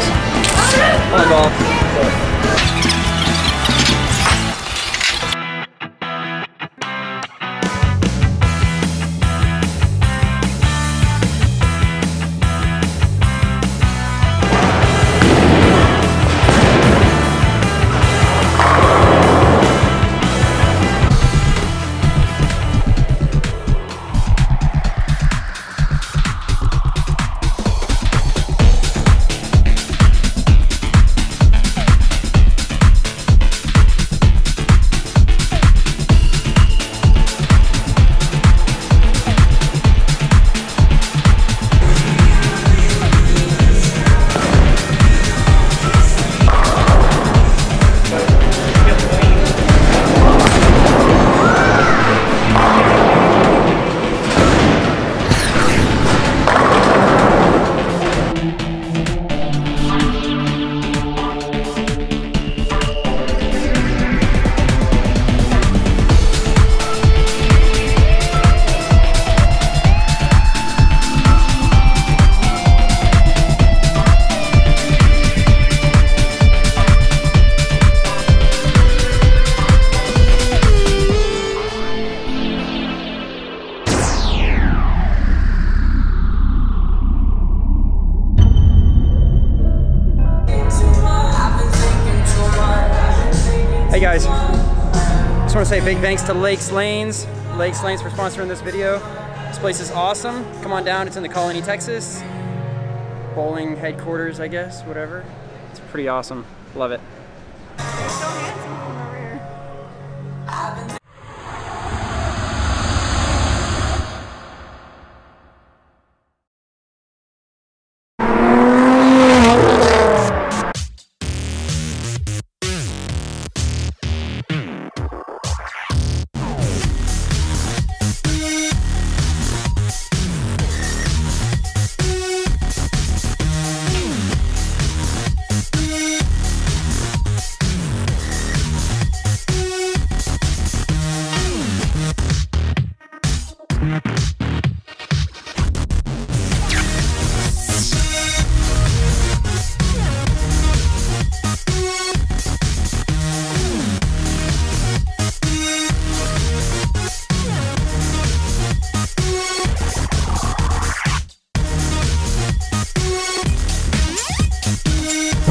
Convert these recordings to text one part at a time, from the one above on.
Oh, no. Want to say big thanks to Lakes Lanes, Lakes Lanes for sponsoring this video. This place is awesome. Come on down, it's in the Colony, Texas. Bowling headquarters, I guess, whatever. It's pretty awesome. Love it.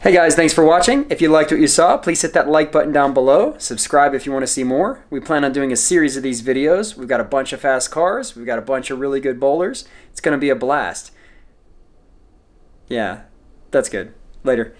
Hey guys, thanks for watching. If you liked what you saw, please hit that like button down below. Subscribe if you want to see more. We plan on doing a series of these videos. We've got a bunch of fast cars. We've got a bunch of really good bowlers. It's going to be a blast. Yeah, that's good. Later.